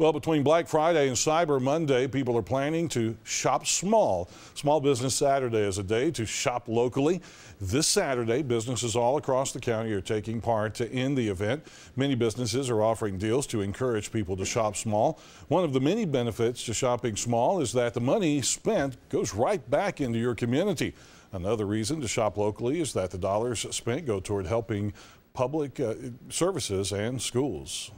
Well, between Black Friday and Cyber Monday, people are planning to shop small. Small Business Saturday is a day to shop locally. This Saturday, businesses all across the county are taking part in the event. Many businesses are offering deals to encourage people to shop small. One of the many benefits to shopping small is that the money spent goes right back into your community. Another reason to shop locally is that the dollars spent go toward helping public uh, services and schools.